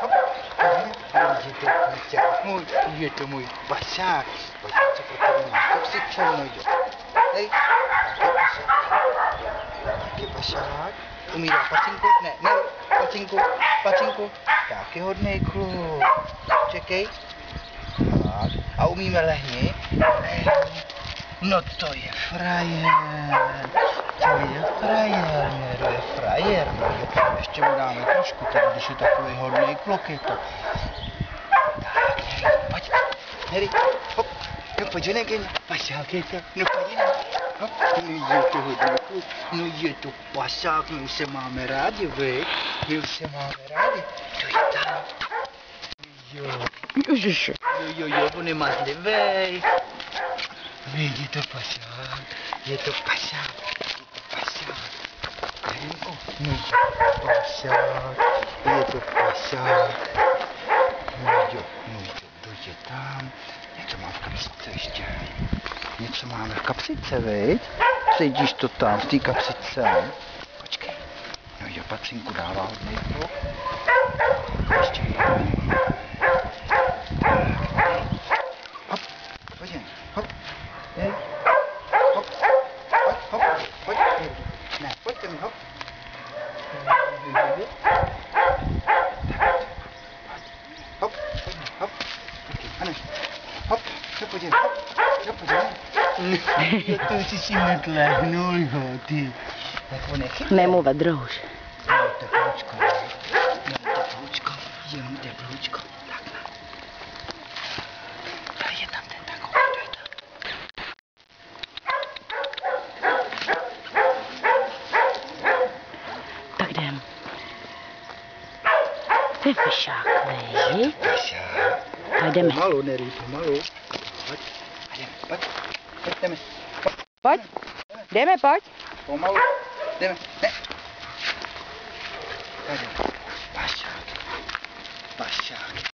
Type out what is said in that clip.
Hop. Je to paťák můj, je to můj pasák. Pojďme se pro tebe mám kapsičku, Nojo. Hej, tak je pasák. Tak je pasák. Umí dát pacinku? Ne, ne, pacinku, pacinku. Tak je hodný kluk. Čekej. Tak. A umíme lehni? No to je frajer. To je frajer, ne, to je frajer. No, jo. ještě mu dáme trošku, teda, když je takový hodný kluk, je to. Tak, Harry, pojď. Harry, hop. No pojď, je to. No pojď. Hop. No je to hodný kluk. No je to pasák, my už se máme rádi, vy. My už se máme rádi. To je tam. Jo. Ježiši. Jo, jo, jo, on je mazlivý. Pasák, je to pasák, je to pasák. No to pasák. No jo, no jo, to je tam. Něco mám v kapsice ještě. Něco máme v kapsice, viď? Cítíš to tam, v té kapsice. Počkej. No jo, pacinku dává kluk. Ještě jednou. Hop, pojď jen, hop, hej, hop, pojď, hop, pojď, hej. ne, pojďte mi, hop. Hop, pojď, hop, ano, hop, no pojď no pojď. No, to jsi si netlehnul, jo, ty. Tak on je chytrý. Mému vedro už. Jenom teploučko, jo. Jenom teploučko, jenom teploučko. Tak, na. To je tam ten takový, to je tam. Tak jdem. To je fešák, viď? Paša. Tak jdeme. Pomalu, Nery, pomalu. Pojď, jdeme, pojď. Pojď, jdeme. Pojď, Pojď.